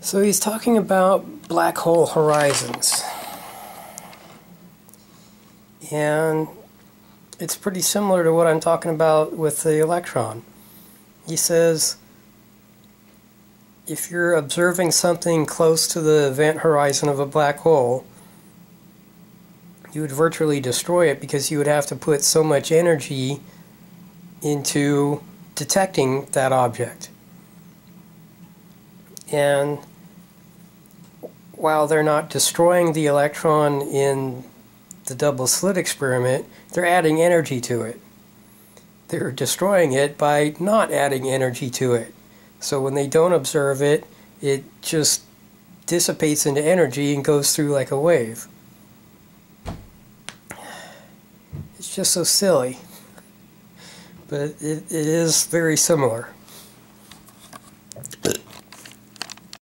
So he's talking about black hole horizons. And it's pretty similar to what I'm talking about with the electron. He says if you're observing something close to the event horizon of a black hole, you would virtually destroy it because you would have to put so much energy into detecting that object. And while they're not destroying the electron in the double slit experiment, they're adding energy to it. They're destroying it by not adding energy to it. So when they don't observe it, it just dissipates into energy and goes through like a wave. It's just so silly. But it, it is very similar.